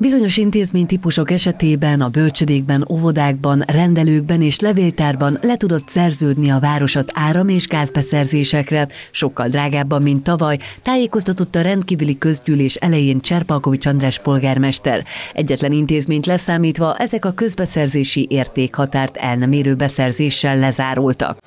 Bizonyos intézménytípusok esetében a bölcsödékben, óvodákban, rendelőkben és levéltárban le tudott szerződni a város az áram- és gázbeszerzésekre, sokkal drágábban, mint tavaly, tájékoztatott a rendkívüli közgyűlés elején Cserpalkovics András polgármester. Egyetlen intézményt leszámítva ezek a közbeszerzési értékhatárt el nem érő beszerzéssel lezárultak.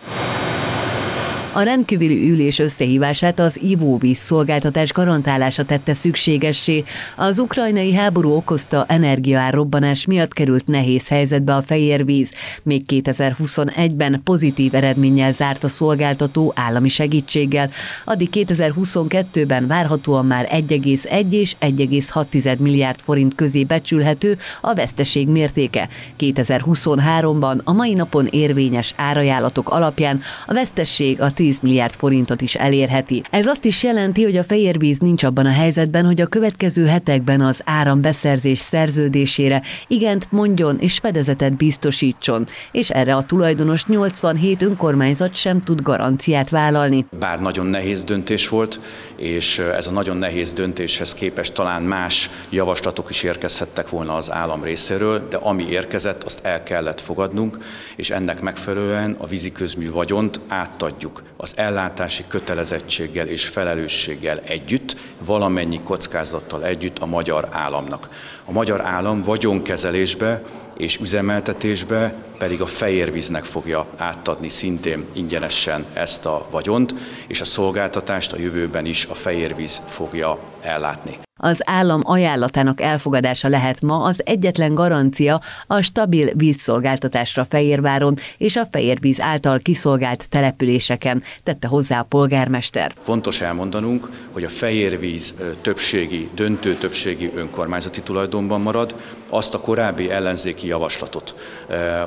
A rendkívüli ülés összehívását az ivóvíz szolgáltatás garantálása tette szükségessé. Az ukrajnai háború okozta energiaárrobbanás miatt került nehéz helyzetbe a fehérvíz. Még 2021-ben pozitív eredménnyel zárt a szolgáltató állami segítséggel, addig 2022-ben várhatóan már 1,1 és 1,6 milliárd forint közé becsülhető a veszteség mértéke. 2023-ban a mai napon érvényes árajánlatok alapján a vesztesség a 10 milliárd forintot is elérheti. Ez azt is jelenti, hogy a fehérvíz nincs abban a helyzetben, hogy a következő hetekben az árambeszerzés szerződésére igent mondjon és fedezetet biztosítson, és erre a tulajdonos 87 önkormányzat sem tud garanciát vállalni. Bár nagyon nehéz döntés volt, és ez a nagyon nehéz döntéshez képest talán más javaslatok is érkezhettek volna az állam részéről, de ami érkezett, azt el kellett fogadnunk, és ennek megfelelően a víziközmű vagyont átadjuk az ellátási kötelezettséggel és felelősséggel együtt, valamennyi kockázattal együtt a magyar államnak. A magyar állam vagyonkezelésbe és üzemeltetésbe pedig a fehérvíznek fogja átadni szintén ingyenesen ezt a vagyont, és a szolgáltatást a jövőben is a fehérvíz fogja ellátni. Az állam ajánlatának elfogadása lehet ma az egyetlen garancia a stabil vízszolgáltatásra Fehérváron és a Fehérvíz által kiszolgált településeken, tette hozzá a polgármester. Fontos elmondanunk, hogy a Fehérvíz többségi, döntő többségi önkormányzati tulajdonban marad, azt a korábbi ellenzéki javaslatot,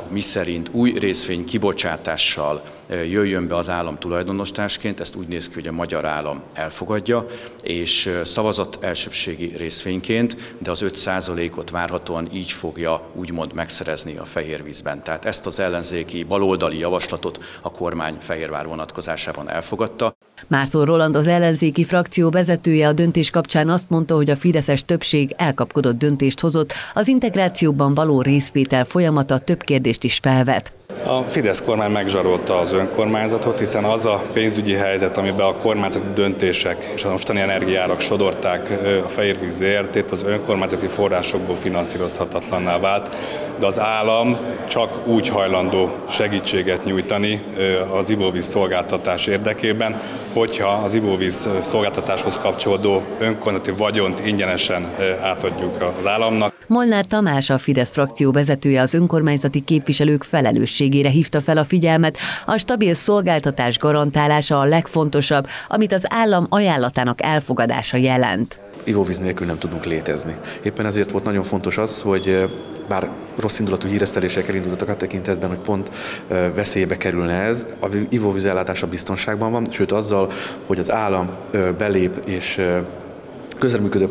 mi szerint új részvény kibocsátással jöjjön be az állam tulajdonostársként, ezt úgy néz ki, hogy a magyar állam elfogadja, és szavazat elsőbségi részvényként, de az 5%-ot várhatóan így fogja úgymond megszerezni a fehérvízben. Tehát ezt az ellenzéki baloldali javaslatot a kormány Fehérvár vonatkozásában elfogadta. Márton Roland az ellenzéki frakció vezetője a döntés kapcsán azt mondta, hogy a Fideszes többség elkapkodott döntést hozott, az integrációban való részvétel folyamata több kérdést is felvet. A Fidesz kormány megzsarolta az önkormányzatot, hiszen az a pénzügyi helyzet, amiben a kormányzati döntések és a mostani energiárak sodorták a fehérvíz értét, az önkormányzati forrásokból finanszírozhatatlanná vált, de az állam csak úgy hajlandó segítséget nyújtani az ivóvíz szolgáltatás érdekében, hogyha az ivóvíz szolgáltatáshoz kapcsolódó önkormányzati vagyont ingyenesen átadjuk az államnak. Molnár Tamás, a Fidesz frakció vezetője az önkormányzati képviselők felelősségére hívta fel a figyelmet. A stabil szolgáltatás garantálása a legfontosabb, amit az állam ajánlatának elfogadása jelent. Ivóvíz nélkül nem tudunk létezni. Éppen ezért volt nagyon fontos az, hogy bár rossz indulatú híresztelések elindultak a tekintetben, hogy pont veszélybe kerülne ez, a ivóvíz ellátása biztonságban van, sőt azzal, hogy az állam belép és közreműködő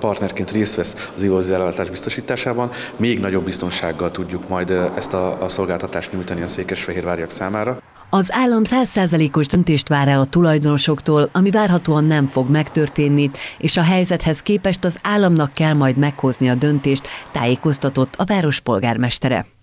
partnerként részt vesz az ivóvízellátás biztosításában, még nagyobb biztonsággal tudjuk majd ezt a, a szolgáltatást nyújtani a székesfehérváriak számára. Az állam 100%-os döntést vár el a tulajdonosoktól, ami várhatóan nem fog megtörténni, és a helyzethez képest az államnak kell majd meghozni a döntést, tájékoztatott a város polgármestere.